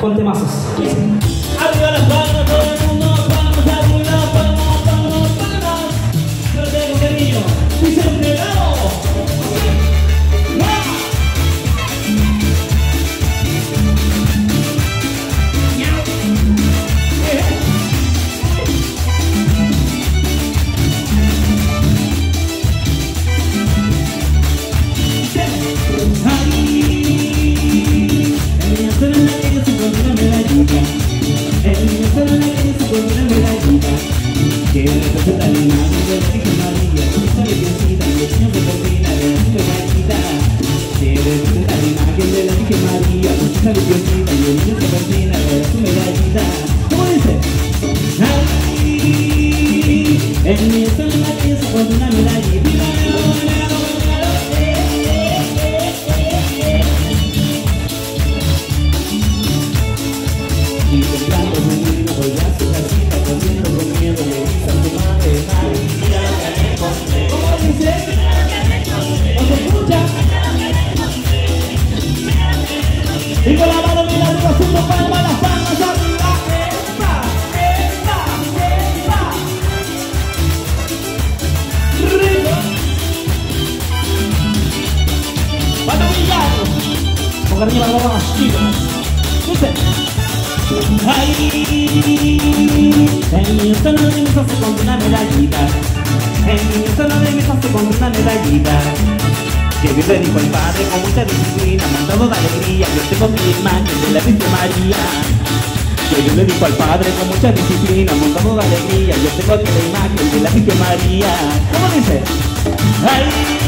con temazos. Arriba las manos. You. Y con la mano mira arriba, haciendo palmas, las palmas arriba. Epa, epa, epa. Rico. Cuando brillamos. Con arriba la barra más chica. Dice. Ay, en mi esto no debes hacer con una medallita. En mi esto no debes hacer con una medallita que Dios le dijo al Padre con mucha disciplina, montado de alegría, yo tengo mi imagen de la Virgen María. Que Dios le dijo al Padre con mucha disciplina, montado de alegría, yo tengo aquí la imagen de la Virgen María. ¿Cómo dice? ¡Ay!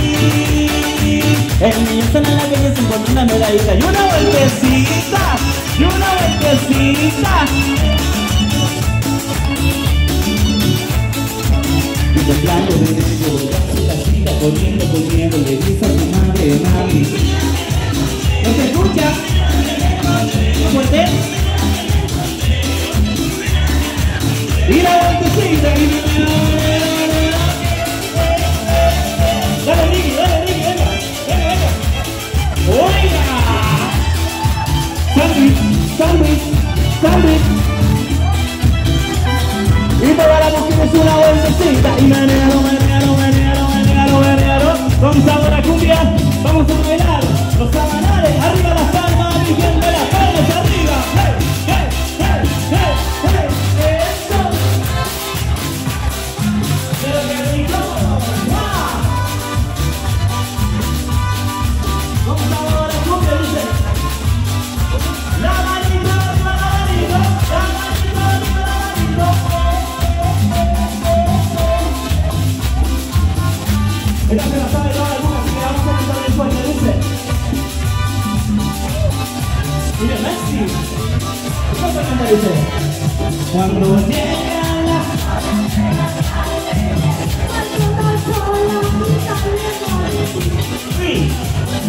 El niño está en la calle se encuentra una medallita y una vueltecita, y una vueltecita. Y temblando de corriendo, corriendo, corriendo, le dice a mi madre, mami. ¿No te escuchas? ¿Fuerte? Y la y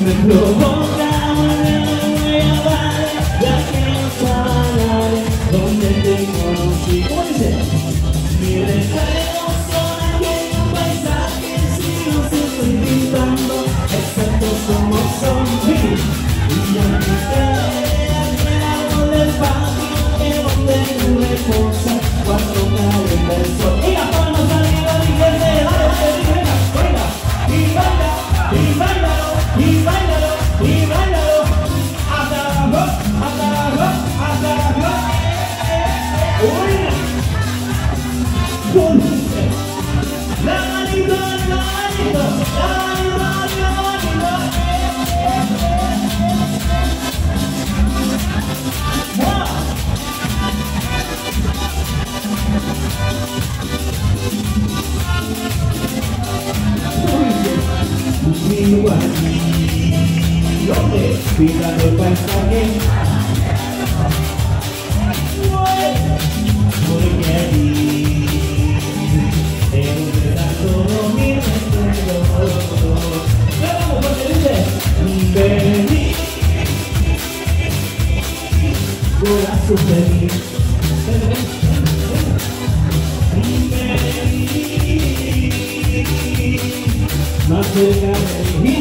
내 들어온다 llegan el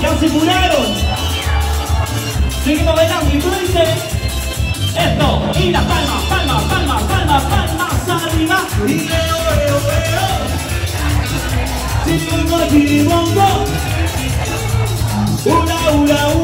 ya se curaron. Seguimos bailando y tú dices esto y las palmas, palmas, palmas, palmas, palmas arriba y el oreo, oreo. Si no me equivoco, una, una, una.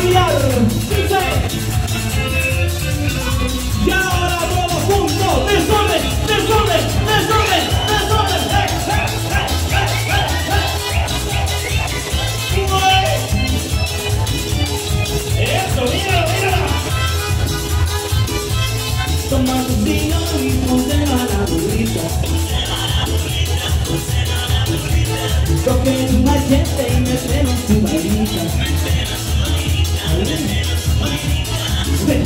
She.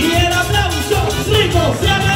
y el aplauso rico se